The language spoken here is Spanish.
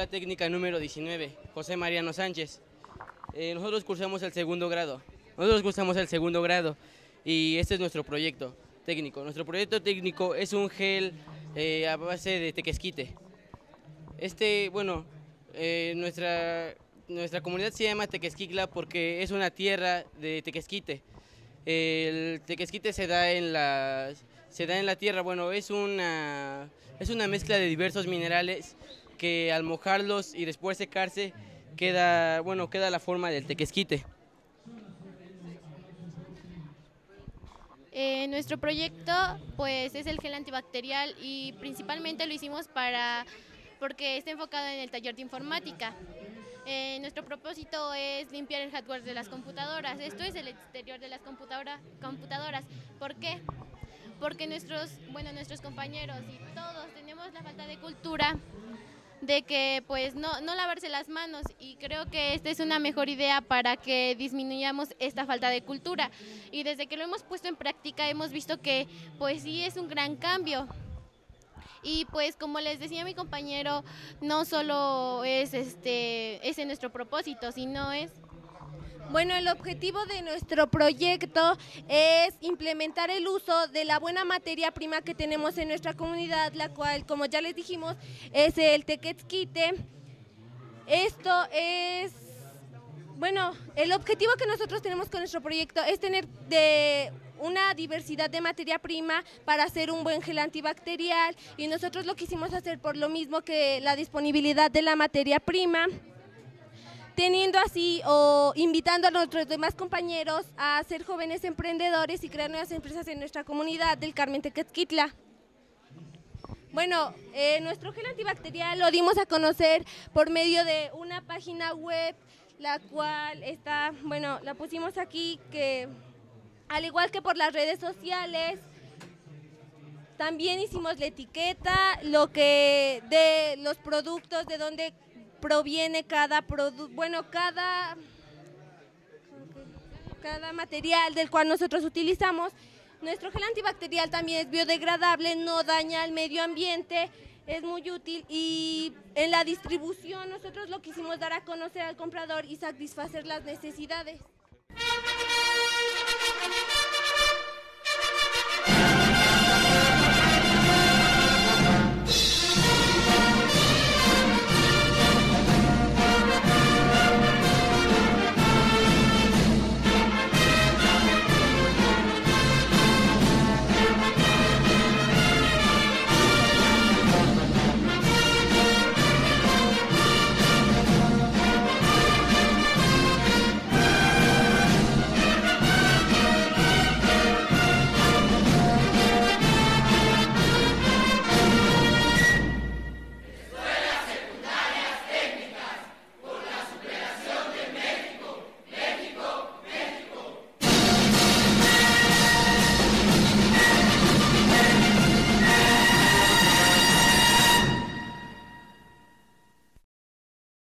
Escuela Técnica número 19, José Mariano Sánchez. Eh, nosotros cursamos el segundo grado. Nosotros cursamos el segundo grado y este es nuestro proyecto técnico. Nuestro proyecto técnico es un gel eh, a base de tequesquite. Este, bueno, eh, nuestra, nuestra comunidad se llama Tequesquicla porque es una tierra de tequesquite. El tequesquite se da en la, se da en la tierra, bueno, es una, es una mezcla de diversos minerales que al mojarlos y después secarse queda, bueno, queda la forma del tequesquite. Eh, nuestro proyecto pues es el gel antibacterial y principalmente lo hicimos para porque está enfocado en el taller de informática. Eh, nuestro propósito es limpiar el hardware de las computadoras. Esto es el exterior de las computadora, computadoras. ¿Por qué? Porque nuestros, bueno, nuestros compañeros y todos tenemos la falta de cultura de que pues no, no lavarse las manos. Y creo que esta es una mejor idea para que disminuyamos esta falta de cultura. Y desde que lo hemos puesto en práctica hemos visto que pues sí es un gran cambio. Y pues como les decía mi compañero no solo es este ese nuestro propósito sino es bueno, el objetivo de nuestro proyecto es implementar el uso de la buena materia prima que tenemos en nuestra comunidad, la cual, como ya les dijimos, es el tequetzquite. Esto es, bueno, el objetivo que nosotros tenemos con nuestro proyecto es tener de una diversidad de materia prima para hacer un buen gel antibacterial y nosotros lo quisimos hacer por lo mismo que la disponibilidad de la materia prima teniendo así o invitando a nuestros demás compañeros a ser jóvenes emprendedores y crear nuevas empresas en nuestra comunidad del Carmen Tequetquitla. Bueno, eh, nuestro gel antibacterial lo dimos a conocer por medio de una página web, la cual está, bueno, la pusimos aquí, que al igual que por las redes sociales, también hicimos la etiqueta, lo que de los productos, de dónde proviene cada producto, bueno, cada, cada material del cual nosotros utilizamos. Nuestro gel antibacterial también es biodegradable, no daña al medio ambiente, es muy útil y en la distribución nosotros lo quisimos dar a conocer al comprador y satisfacer las necesidades.